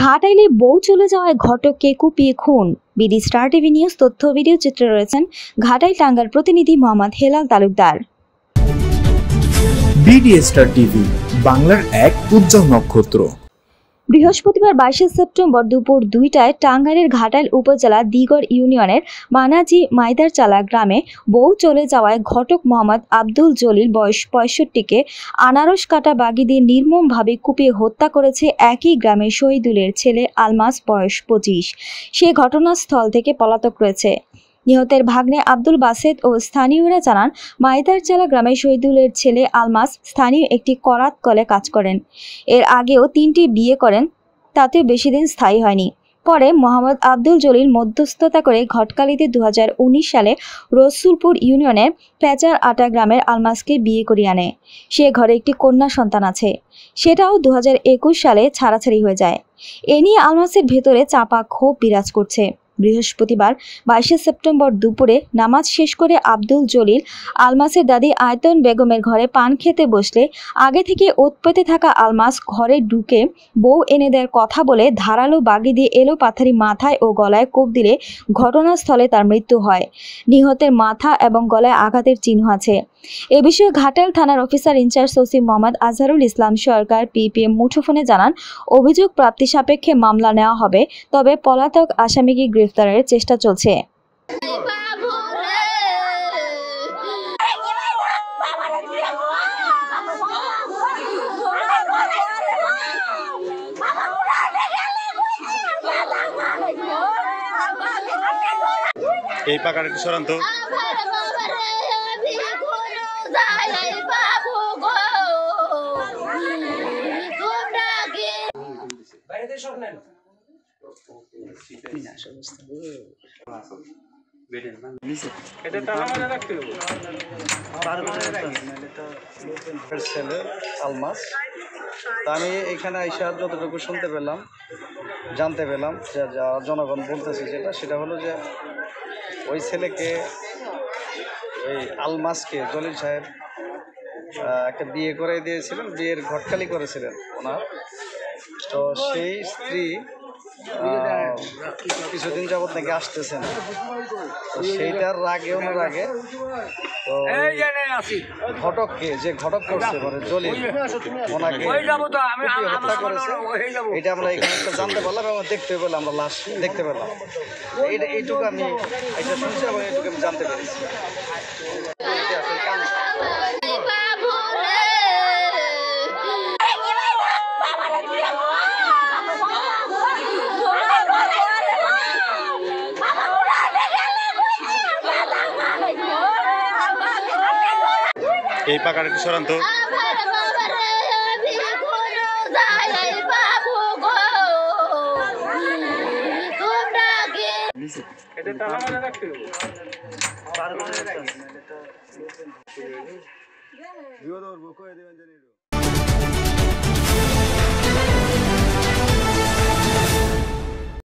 ঘাটাইলে বউ চলে যাওয়ায় ঘটককে কুপিয়ে খুন। বিডি স্টার টিভি নিউজ তথ্য ভিডিও চিত্রে রয়েছেন ঘাটাইল টাঙ্গার প্রতিনিধি Mohammad Helal Talukdar. BD Star TV, বাংলার এক উজ্জ্বল নক্ষত্র। বৃহস্পতিবার বাইশে সেপ্টেম্বর দুপুর দুইটায় টাঙ্গাইলের ঘাটাইল উপজেলা দিগড় ইউনিয়নের মানাজি মাইদারচালা গ্রামে বউ চলে যাওয়ায় ঘটক মোহাম্মদ আব্দুল জলিল বয়স পঁয়ষট্টিকে আনারস কাটা বাগি দিয়ে নির্মমভাবে কুপিয়ে হত্যা করেছে একই গ্রামের শহীদুলের ছেলে আলমাস বয়স পঁচিশ। সে ঘটনাস্থল থেকে পলাতক রয়েছে। নিহতের ভাগ্নে আব্দুল বাসেদ ও স্থানীয়রা জানান মাইদারচালা গ্রামের শহীদুলের ছেলে আলমাস স্থানীয় একটি করাত কলে কাজ করেন। এর আগেও তিনটি বিয়ে করেন, তাতেও বেশি দিন স্থায়ী হয়নি। পরে মোহাম্মদ আব্দুল জলিল মধ্যস্থতা করে ঘটকালিতে দু উনিশ সালে রসুলপুর ইউনিয়নের পেঁচার আটা গ্রামের আলমাসকে বিয়ে করিয়ে আনে। সে ঘরে একটি কন্যা সন্তান আছে। সেটাও দু হাজার একুশ সালে ছাড়াছাড়ি হয়ে যায়। এ নিয়ে আলমাসের ভেতরে চাপা ক্ষোভ বিরাজ করছে। বৃহস্পতিবার বাইশে সেপ্টেম্বর দুপুরে নামাজ শেষ করে আব্দুল জলিল আলমাসের দাদি আয়তন বেগমের ঘরে পান খেতে বসলে আগে থেকে ওত পেতে থাকা আলমাস ঘরে ঢুকে বউ এনে দেওয়ার কথা বলে ধারালো বাগি দিয়ে এলো পাথারি মাথায় ও গলায় কোপ দিলে ঘটনাস্থলে তার মৃত্যু হয়। নিহতের মাথা এবং গলায় আঘাতের চিহ্ন আছে। এ বিষয়ে ঘাটাল থানার officer in-charge OC Mohammad Azharul Islam Sarkar PPM মুঠোফোনে জানান, অভিযোগ প্রাপ্তি সাপেক্ষে মামলা নেওয়া হবে, তবে পলাতক আসামিকে গ্রেফতারের চেষ্টা চলছে। এই পাকাটা একটু সরান তো। ছেলে আলমাস তা আমি এখানে আইসা যতটুকু শুনতে পেলাম, জানতে পেলাম, যে যা জনগণ বলতেছে যেটা, সেটা হলো যে ওই ছেলেকে, ওই আলমাসকে জলিল সাহেব একটা বিয়ে করে দিয়েছিলেন, বিয়ের ঘটকালি করেছিলেন ওনার। তো সেই স্ত্রী কিছুদিন যাবত নাকি আসতেছেন সেইটার রাগে। তো ঘটককে যে ঘটক করছে মানে জলিল ওনাকে হত্যা করেছে। এটা আমরা এখানে জানতে পারলাম এবং দেখতে পেলাম আমরা লাশ দেখতে পেলাম। এইটা এইটুকু আমি এটা শুনছি এবং এইটুকু আমি জানতে পেরেছি। এই পাকাটা একটু সরান তো বিপদ দেবেন জানি এটা।